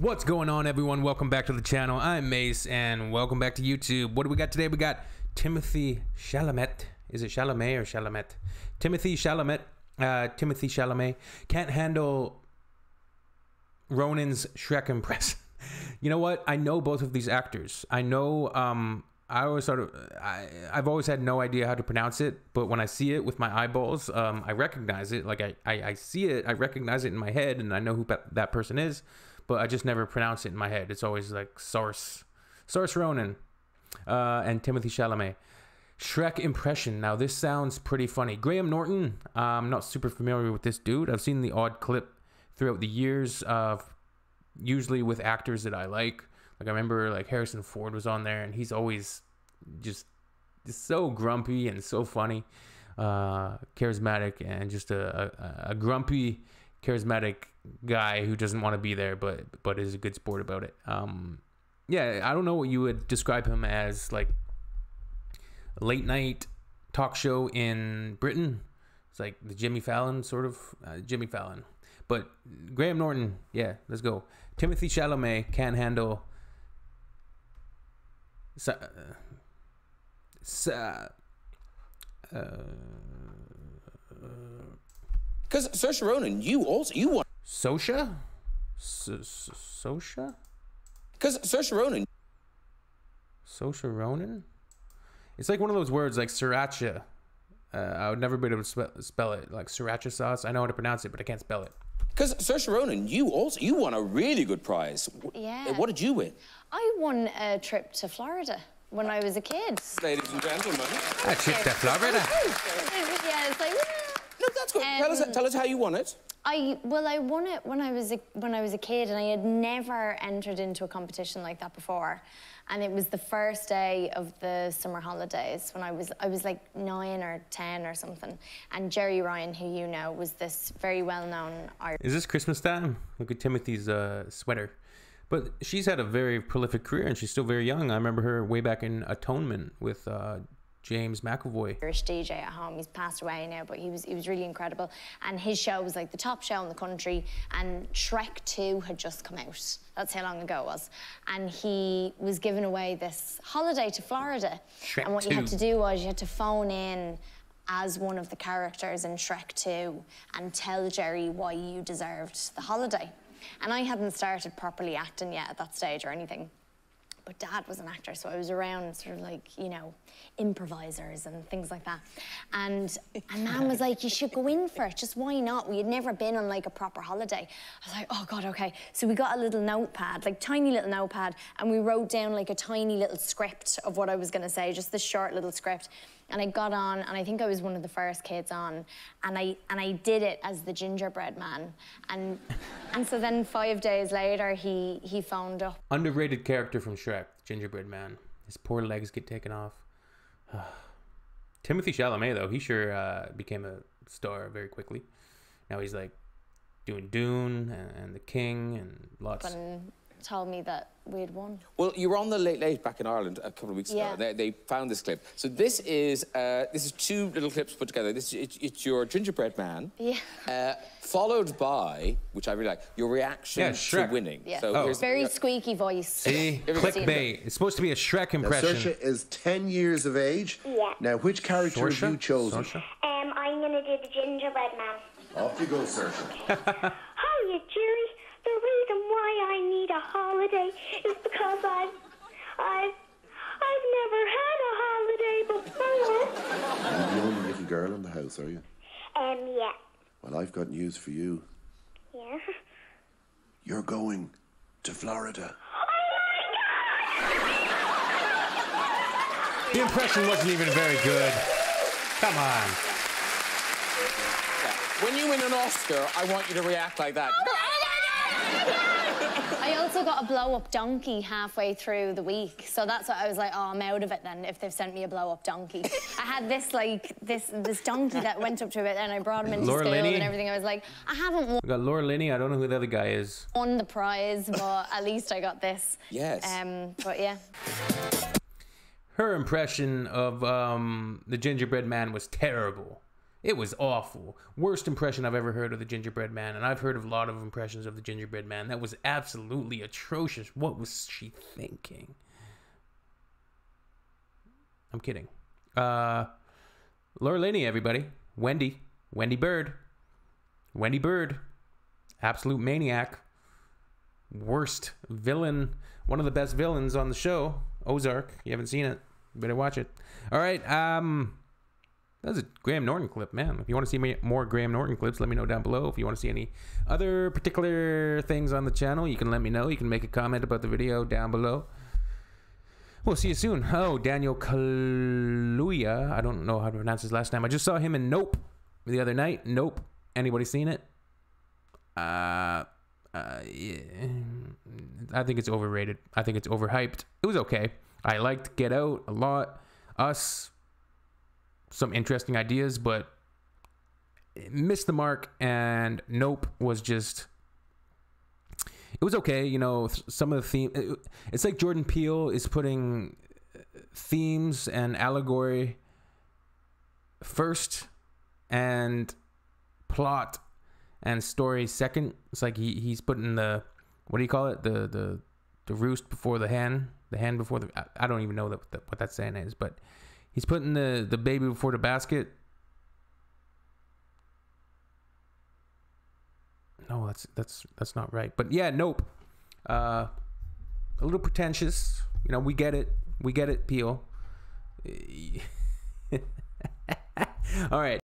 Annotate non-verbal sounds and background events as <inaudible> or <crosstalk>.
What's going on, everyone? Welcome back to the channel. I'm Mace, and welcome back to YouTube. What do we got today? We got Timothy Chalamet. Is it Chalamet or Chalamet? Timothy Chalamet. Uh, Timothy Chalamet can't handle Ronan's Shrek impression. <laughs> you know what? I know both of these actors. I know. Um, I always sort of. I, I've always had no idea how to pronounce it, but when I see it with my eyeballs, um, I recognize it. Like I, I, I see it. I recognize it in my head, and I know who that person is but I just never pronounce it in my head. It's always like Source, Source Ronan, uh, and Timothy Chalamet. Shrek impression. Now this sounds pretty funny. Graham Norton. I'm not super familiar with this dude. I've seen the odd clip throughout the years of usually with actors that I like. Like I remember like Harrison Ford was on there, and he's always just, just so grumpy and so funny, uh, charismatic, and just a, a, a grumpy charismatic guy who doesn't want to be there, but but is a good sport about it. Um, yeah, I don't know what you would describe him as, like late night talk show in Britain. It's like the Jimmy Fallon sort of uh, Jimmy Fallon, but Graham Norton. Yeah, let's go. Timothy Chalamet can handle. Uh, uh, uh, because Saoirse Ronan, you also you want Sosha, Sosha. Because Saoirse Ronan. Saoirse Ronan. It's like one of those words like sriracha. Uh, I would never be able to spell, spell it like sriracha sauce. I know how to pronounce it, but I can't spell it. Because Saoirse Ronan, you also you won a really good prize. Yeah. What did you win? I won a trip to Florida when I was a kid. Ladies and gentlemen. A trip to Florida. yeah, it's like. No, that's good. Um, tell, us, tell us how you won it. I well, I won it when I was a, when I was a kid, and I had never entered into a competition like that before. And it was the first day of the summer holidays when I was I was like nine or ten or something. And Gerry Ryan, who you know, was this very well-known artist. Is this Christmas time? Look at Timothy's uh, sweater. But she's had a very prolific career, and she's still very young. I remember her way back in Atonement with uh, James McAvoy. Irish DJ at home. He's passed away now, but he was he was really incredible. And his show was like the top show in the country. And Shrek 2 had just come out. That's how long ago it was. And he was giving away this holiday to Florida. Shrek and what 2. you had to do was you had to phone in as one of the characters in Shrek 2 and tell Gerry why you deserved the holiday. And I hadn't started properly acting yet at that stage or anything but dad was an actor, so I was around sort of like, you know, improvisers and things like that. And and mom was like, you should go in for it, just why not? We had never been on like a proper holiday. I was like, oh God, okay. So we got a little notepad, like tiny little notepad, and we wrote down like a tiny little script of what I was gonna say, just this short little script and I got on, and I think I was one of the first kids on, and I and I did it as the gingerbread man, and and so then five days later he he phoned up. Underrated character from Shrek, gingerbread man. His poor legs get taken off. <sighs> Timothy Chalamet though, he sure uh, became a star very quickly. Now he's like doing Dune and, and The King and lots told me that we had won. Well, you were on the Late Late back in Ireland a couple of weeks yeah. ago. They, they, found this clip. So this is uh, this is two little clips put together. This is, it's your gingerbread man. Yeah. Uh, followed by, which I really like, your reaction yeah, to winning. Yeah. So oh. Very squeaky voice. See, clickbait. It's supposed to be a Shrek impression. Now, Saoirse is 10 years of age. Yeah. Now, which character Saoirse? have you chosen? Um, I'm going to do the gingerbread man. Off you go, Saoirse. <laughs> holiday is because I've, I've, I've never had a holiday before. You're the only little girl in the house, are you? Um, yeah. Well, I've got news for you. Yeah? You're going to Florida. Oh my god. the impression wasn't even very good. Come on. When you win an Oscar, I want you to react like that. <laughs> I also got a blow-up donkey halfway through the week, so that's what I was like, oh, I'm out of it then if they've sent me a blow-up donkey. I had this, like, this this donkey that went up to it, and I brought him into Laura school Linney. and everything. I was like, I haven't won We got Laura Linney. I don't know who the other guy is. won the prize, but at least I got this. Yes. Um, but yeah. Her impression of um, the gingerbread man was terrible. It was awful. Worst impression I've ever heard of the gingerbread man, and I've heard of a lot of impressions of the gingerbread man. That was absolutely atrocious. What was she thinking? I'm kidding. Uh, Linney, everybody. Wendy. Wendy Byrde. Wendy Byrde. Absolute maniac. Worst villain. One of the best villains on the show. Ozark. You haven't seen it. Better watch it. All right. Um, that's a Graham Norton clip, man. If you want to see more Graham Norton clips, let me know down below. If you want to see any other particular things on the channel, you can let me know. You can make a comment about the video down below. We'll see you soon. Oh, Daniel Kaluuya. I don't know how to pronounce his last name. I just saw him in Nope the other night. Nope. Anybody seen it? Uh, uh, yeah. I think it's overrated. I think it's overhyped. It was okay. I liked Get Out a lot. Us, some interesting ideas, but missed the mark. And Nope was just. It was okay, you know. Some of the theme, it- it's like Jordan Peele is putting uh, themes and allegory first, and plot and story second. It's like he, he's putting the what do you call it? The the the roost before the hen, the hen before the. I, don't even know that, what that saying is, but he's putting the the baby before the basket. No, that's that's that's not right. But yeah, nope. Uh, a little pretentious. You know, we get it. We get it, Peele. <laughs> All right.